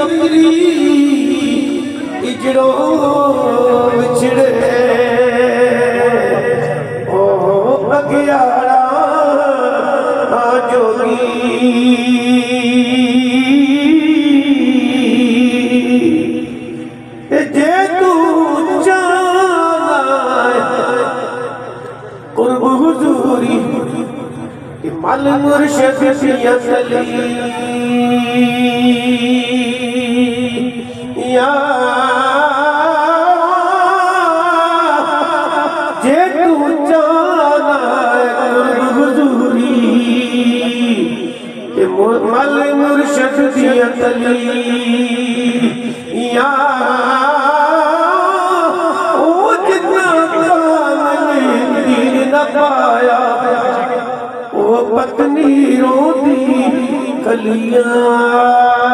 بکری اجڑوں بچڑے او بگیاڑا جوگی جے تو جانا قرب حضوری مل مرشد فی اصلی مل مرشد فی اصلی یا او جتنا کامل دین نہ پایا وہ پتنی رو دی کلیاں